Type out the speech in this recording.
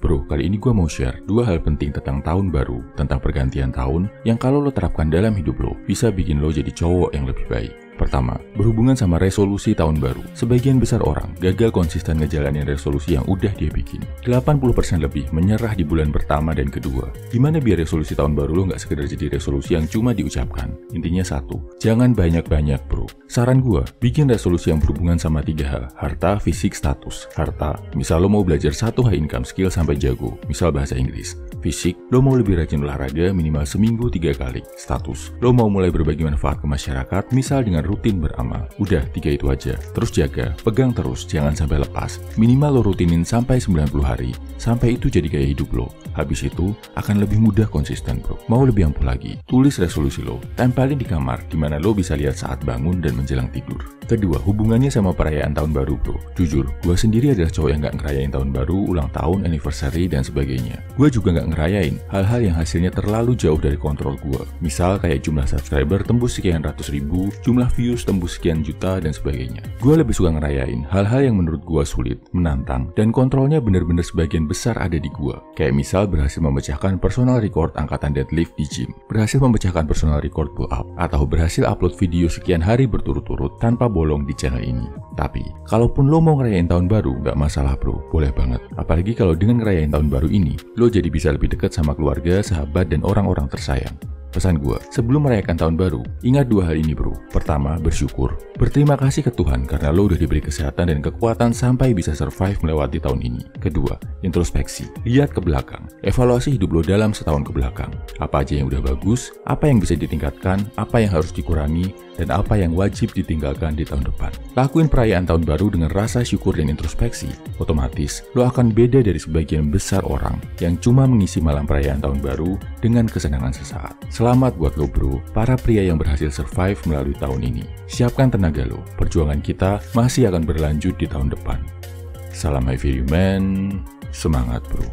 Bro, kali ini gue mau share dua hal penting tentang tahun baru, tentang pergantian tahun, yang kalau lo terapkan dalam hidup lo, bisa bikin lo jadi cowok yang lebih baik. Pertama, berhubungan sama resolusi tahun baru. Sebagian besar orang gagal konsisten ngejalanin resolusi yang udah dia bikin. 80% lebih menyerah di bulan pertama dan kedua. Gimana biar resolusi tahun baru lo nggak sekedar jadi resolusi yang cuma diucapkan? Intinya satu, jangan banyak-banyak bro. Saran gue, bikin resolusi yang berhubungan sama tiga hal. Harta, fisik, status. Harta, misal lo mau belajar satu high income skill sampai jago, misal bahasa Inggris. Fisik, lo mau lebih rajin olahraga minimal seminggu tiga kali. Status, lo mau mulai berbagi manfaat ke masyarakat, misal dengan rutin beramal. Udah, tiga itu aja. Terus jaga, pegang terus, jangan sampai lepas. Minimal lo rutinin sampai 90 hari, sampai itu jadi gaya hidup lo. Habis itu, akan lebih mudah konsisten bro. Mau lebih ampuh lagi, tulis resolusi lo, tempelin di kamar, di mana lo bisa lihat saat bangun dan menjelang tidur. Kedua, hubungannya sama perayaan tahun baru bro. Jujur, gue sendiri adalah cowok yang gak ngerayain tahun baru, ulang tahun, anniversary, dan sebagainya. Gue juga gak ngerayain hal-hal yang hasilnya terlalu jauh dari kontrol gue. Misal kayak jumlah subscriber tembus sekian ratus ribu, jumlah views tembus sekian juta, dan sebagainya. Gue lebih suka ngerayain hal-hal yang menurut gue sulit, menantang, dan kontrolnya bener-bener sebagian besar ada di gue. Kayak misal berhasil memecahkan personal record angkatan deadlift di gym, berhasil memecahkan personal record pull up, atau berhasil upload video sekian hari berturut-turut tanpa bolong di channel ini. Tapi, kalaupun lo mau ngerayain tahun baru, nggak masalah bro, boleh banget. Apalagi kalau dengan ngerayain tahun baru ini, lo jadi bisa lebih dekat sama keluarga, sahabat, dan orang-orang tersayang. Pesan gue, sebelum merayakan tahun baru, ingat dua hal ini bro. Pertama, bersyukur. Berterima kasih ke Tuhan karena lo udah diberi kesehatan dan kekuatan sampai bisa survive melewati tahun ini. Kedua, introspeksi. Lihat ke belakang. Evaluasi hidup lo dalam setahun ke belakang. Apa aja yang udah bagus, apa yang bisa ditingkatkan, apa yang harus dikurangi, dan apa yang wajib ditinggalkan di tahun depan. Lakuin perayaan tahun baru dengan rasa syukur dan introspeksi. Otomatis, lo akan beda dari sebagian besar orang yang cuma mengisi malam perayaan tahun baru dengan kesenangan sesaat. Selamat buat lo bro, para pria yang berhasil survive melalui tahun ini. Siapkan tenaga lo, perjuangan kita masih akan berlanjut di tahun depan. Salam High Value Man, semangat bro.